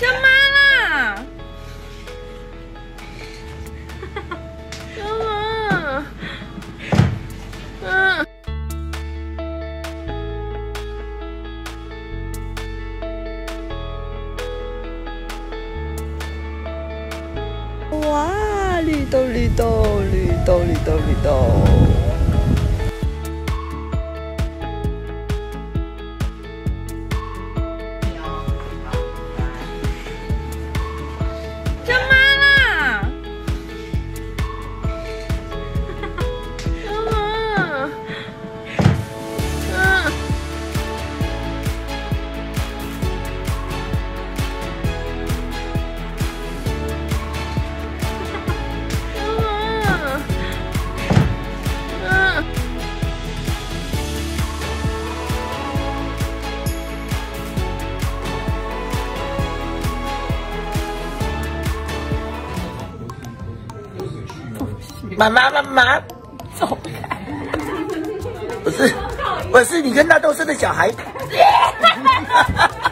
干嘛啦？干嘛？嗯。哇，绿豆绿豆绿豆绿豆绿豆。妈妈妈妈，走开！不是，不是，你跟那都是的小孩。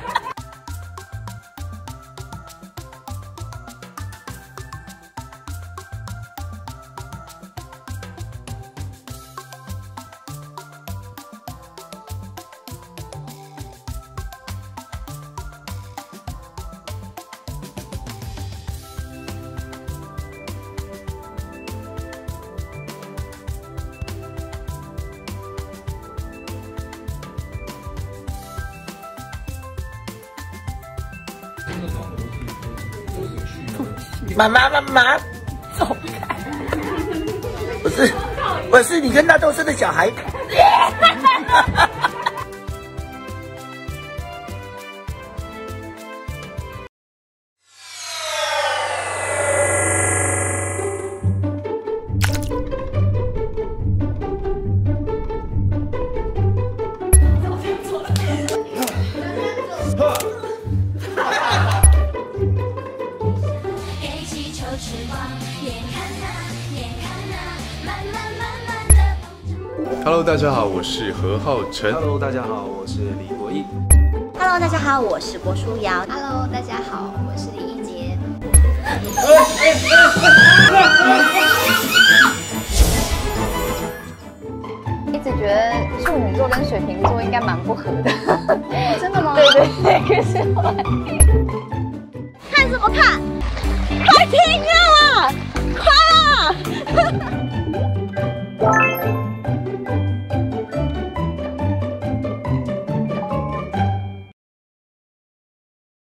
妈妈妈妈，走开！不是，我是，你跟那都是的小孩。Hello，大家好，我是何浩晨。Hello，大家好，我是李国毅。Hello，大家好，我是郭书瑶。Hello，大家好，我是李一杰。一直觉得处女座跟水瓶座应该蛮不合的。真的吗？对对对，可是我看什么看？快停啊！